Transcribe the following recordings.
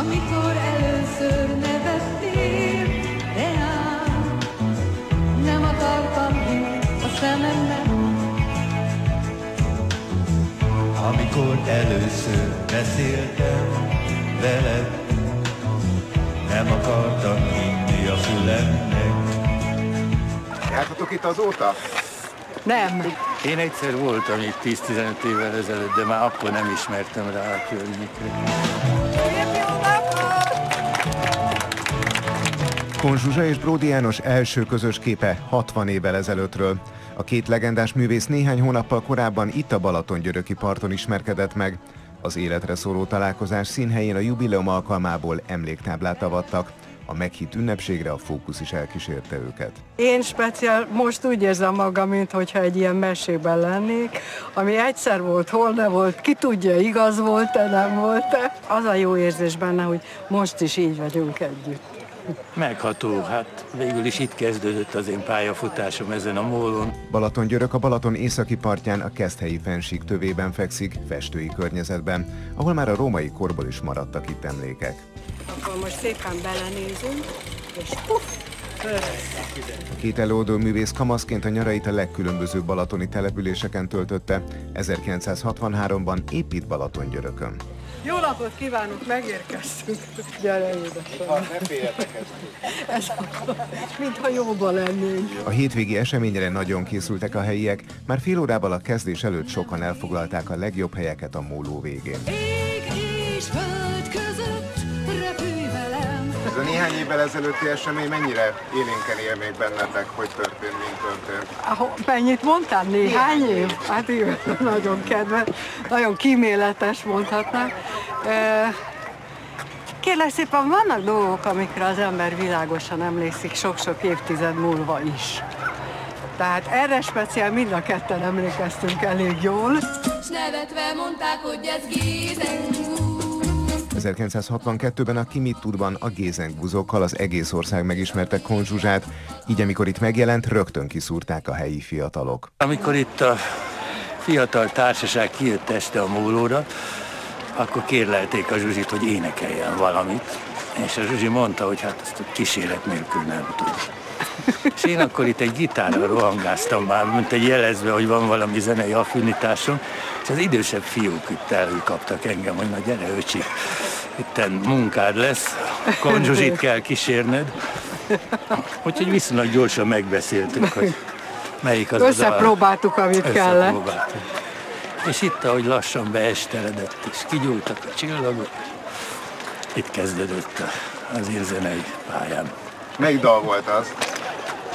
amikor először nevettél reám. Nem akartam hit a szememnek, Amikor először beszéltem veled, nem akartam hinni a fülemnek. Jártatok itt azóta? Nem. Én egyszer voltam itt 10-15 évvel ezelőtt, de már akkor nem ismertem rá a környékre. Konzsuzsa és Bródi János első közös képe 60 évvel ezelőttről. A két legendás művész néhány hónappal korábban itt a Balatongyöröki parton ismerkedett meg. Az életre szóló találkozás színhelyén a jubileum alkalmából emléktáblát avattak. A meghitt ünnepségre a fókusz is elkísérte őket. Én speciál most úgy érzem magam, mintha egy ilyen mesében lennék, ami egyszer volt, hol ne volt, ki tudja, igaz volt-e, nem volt-e. Az a jó érzés benne, hogy most is így vagyunk együtt. Megható, hát végül is itt kezdődött az én pályafutásom ezen a mólon. Balatongyörök a Balaton északi partján a Keszthelyi fensík tövében fekszik, festői környezetben, ahol már a római korból is maradtak itt emlékek. Akkor most szépen belenézünk, és puff, A két előadó művész kamaszként a nyarait a legkülönbözőbb balatoni településeken töltötte, 1963-ban épít Balatongyörökön. Jó napot kívánok, megérkeztünk. Gyere, édesem. Ez mintha jóba lennénk. A hétvégi eseményre nagyon készültek a helyiek, már fél órával a kezdés előtt sokan elfoglalták a legjobb helyeket a móló végén. ég a néhány évvel ezelőtti esemény mennyire élénken él még bennetek, hogy történt, mint történt? Ahol, mennyit mondtál? Néhány év? Hát igen, nagyon kedves, nagyon kíméletes mondhatnám. Kérlek szépen, vannak dolgok, amikre az ember világosan emlékszik sok-sok évtized múlva is. Tehát erre speciál mind a ketten emlékeztünk elég jól. S nevetve mondták, hogy ez Gézengú. 1962-ben a Kimitturban a gézengbuzokkal az egész ország megismerte Konzsuzsát, így amikor itt megjelent, rögtön kiszúrták a helyi fiatalok. Amikor itt a fiatal társaság kijött este a mólóra, akkor kérlelték a Zsuzsit, hogy énekeljen valamit. És a Zsuzsi mondta, hogy hát ezt a kíséret nélkül nem tud. És én akkor itt egy gitárral rohangáztam már, mint egy jelezve, hogy van valami zenei affinitásom, és az idősebb fiúk itt elkaptak engem, hogy na gyere öcsi, itten munkád lesz, konzsuzsit kell kísérned. Úgyhogy viszonylag gyorsan megbeszéltük, hogy melyik az Összepróbáltuk, amit kellett. És itt, ahogy lassan beesteledett, és kigyúltak a csillagok, itt kezdődött a- az én zenei pályám. Melyik dal volt az?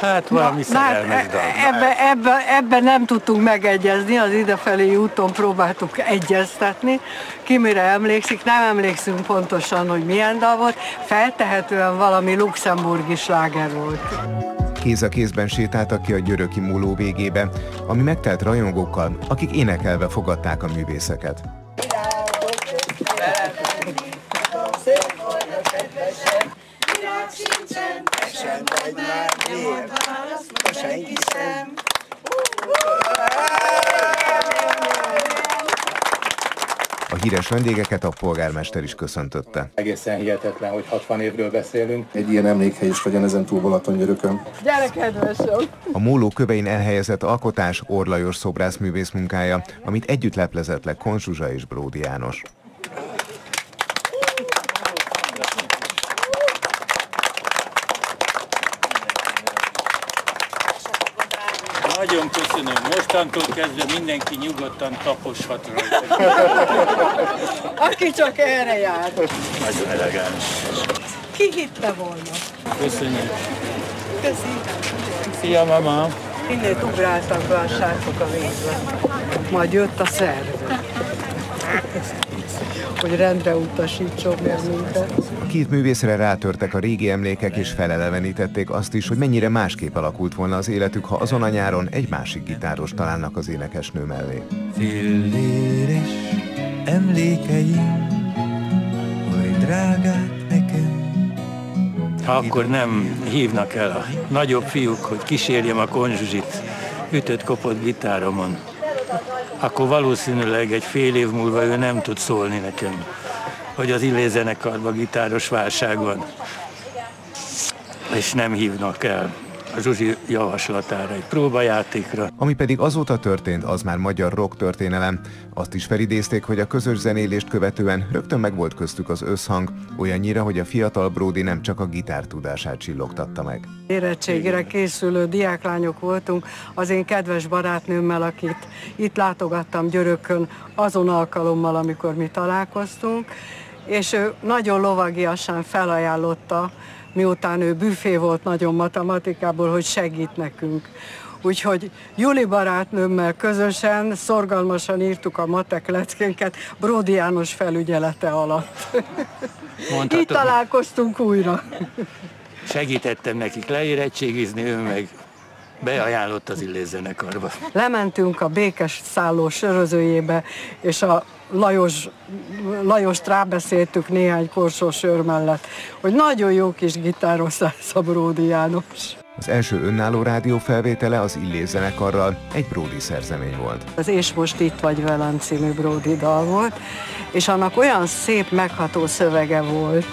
Hát valami Na, szerelmes dal. ebbe, ebbe, ebbe nem tudtunk megegyezni, az idefelé úton próbáltuk egyeztetni. Ki mire emlékszik, nem emlékszünk pontosan, hogy milyen dal volt. Feltehetően valami luxemburgi sláger volt. Kéz a kézben sétáltak ki a györöki múló végébe, ami megtelt rajongókkal, akik énekelve fogadták a művészeket. A híres vendégeket a polgármester is köszöntötte. Egészen hihetetlen, hogy 60 évről beszélünk. Egy ilyen emlékhely is legyen ezen túl Balatongyörökön. Gyere, kedvesem! A móló kövein elhelyezett alkotás Orlajos szobrászművész munkája, amit együtt leplezett le Konzsuzsa és Bródi János. Nagyon köszönöm. Mostantól kezdve mindenki nyugodtan taposhat rajta. Aki csak erre jár. Nagyon elegáns. Ki hitte volna? Köszönjük. Köszi. Szia, mama! Innét ugráltak be a sárkok a vízbe. Majd jött a szerv. Hogy rendre utasítson meg minket. Két művészre rátörtek a régi emlékek és felelevenítették azt is, hogy mennyire másképp alakult volna az életük, ha azon a nyáron egy másik gitáros találnak az énekesnő mellé. Filléres emlékeim, oly drágák nekem. Ha akkor nem hívnak el a nagyobb fiúk, hogy kísérjem a konzsuzsit ütött-kopott gitáromon, akkor valószínűleg egy fél év múlva ő nem tud szólni nekem hogy az Illé zenekarban gitáros válság van, és nem hívnak el a Zsuzsi javaslatára egy próbajátékra. Ami pedig azóta történt, az már magyar rock történelem. Azt is felidézték, hogy a közös zenélést követően rögtön megvolt köztük az összhang, olyannyira, hogy a fiatal Brody nem csak a gitár tudását csillogtatta meg. Érettségére készülő diáklányok voltunk, az én kedves barátnőmmel, akit itt látogattam Györökön azon alkalommal, amikor mi találkoztunk, és ő nagyon lovagiasan felajánlotta, miután ő büfé volt nagyon matematikából, hogy segít nekünk. Úgyhogy Juli barátnőmmel közösen, szorgalmasan írtuk a matek leckénket Bródi János felügyelete alatt. Mondhatom. Így találkoztunk újra. Segítettem nekik leérettségizni, ő meg beajánlott az Illés zenekarba. Lementünk a Békes szálló sörözőjébe, és a Lajos, Lajost rábeszéltük néhány korsó sör mellett, hogy nagyon jó kis gitáros lesz a Bródi János. Az első önálló rádió felvétele az Illés zenekarral egy Brody szerzemény volt. Az És most itt vagy velem című Bródi dal volt, és annak olyan szép, megható szövege volt.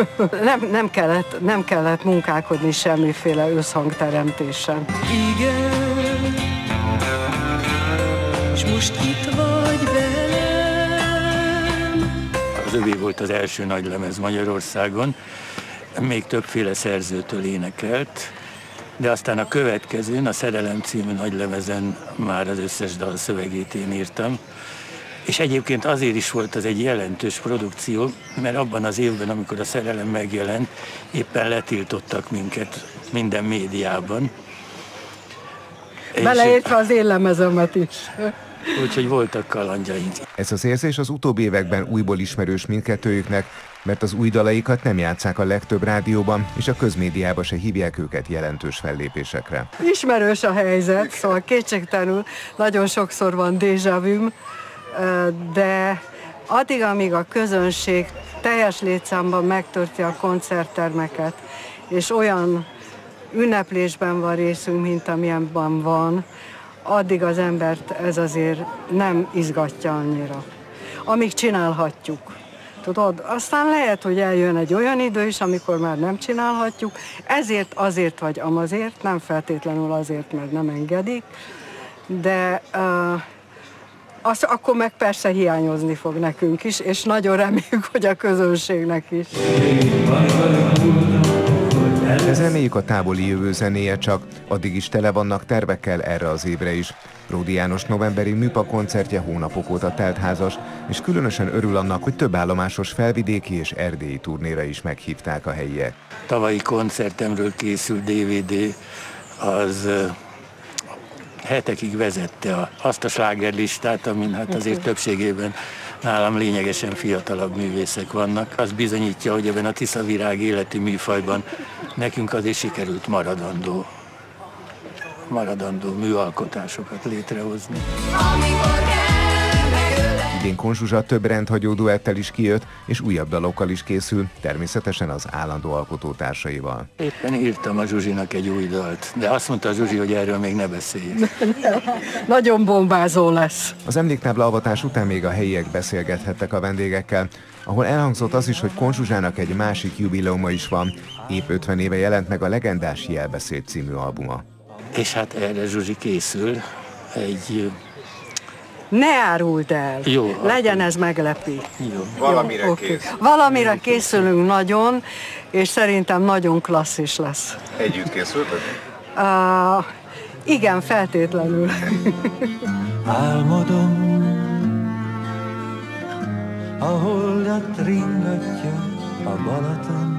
nem, nem, kellett, nem kellett munkálkodni semmiféle összhangteremtésen. Igen, és most itt vagy velem. Az övé volt az első nagy lemez Magyarországon, még többféle szerzőtől énekelt, de aztán a következőn, a Szerelem című nagy lemezen már az összes dal szövegét én írtam, és egyébként azért is volt az egy jelentős produkció, mert abban az évben, amikor a szerelem megjelent, éppen letiltottak minket minden médiában. Beleértve az én lemezömet is. Úgyhogy voltak kalandjaink. Ez az érzés az utóbbi években újból ismerős mindkettőjüknek, mert az új dalaikat nem játszák a legtöbb rádióban, és a közmédiába se hívják őket jelentős fellépésekre. Ismerős a helyzet, szóval kétségtelenül nagyon sokszor van déjà vu, de addig, amíg a közönség teljes létszámban megtörti a koncerttermeket, és olyan ünneplésben van részünk, mint amilyenben van, addig az embert ez azért nem izgatja annyira. Amíg csinálhatjuk. Tudod, aztán lehet, hogy eljön egy olyan idő is, amikor már nem csinálhatjuk, ezért, azért vagy amazért, nem feltétlenül azért, mert nem engedik, de uh, az, akkor meg persze hiányozni fog nekünk is, és nagyon reméljük, hogy a közönségnek is. Ez reméljük a távoli jövő zenéje csak, addig is tele vannak tervekkel erre az évre is. Ródi János novemberi műpa koncertje hónapok óta teltházas, és különösen örül annak, hogy több állomásos felvidéki és erdélyi turnéra is meghívták a helyiek. Tavalyi koncertemről készült DVD, az hetekig vezette a, azt a slágerlistát, amin hát azért többségében nálam lényegesen fiatalabb művészek vannak. Az bizonyítja, hogy ebben a Tiszavirág életi műfajban nekünk azért sikerült maradandó maradandó műalkotásokat létrehozni. Amikor. Idén Konzsuzsa több rendhagyó duettel is kijött, és újabb dalokkal is készül, természetesen az állandó alkotótársaival. Éppen írtam a Zsuzsinak egy új dalt, de azt mondta a Zsuzsi, hogy erről még ne beszéljek. Nagyon bombázó lesz. Az emléktábla avatás után még a helyiek beszélgethettek a vendégekkel, ahol elhangzott az is, hogy Konzsuzsának egy másik jubileuma is van, épp 50 éve jelent meg a legendás Jelbeszéd című albuma. És hát erre Zsuzsi készül egy Ne árult el. Jó, Legyen ez meglepi. jó, Valamire Jó, oké. Valamire készülünk nagyon, és szerintem nagyon klasszis lesz. Együtt készültök? Uh, igen, feltétlenül. Álmodom, a holdat ringatja a Balaton.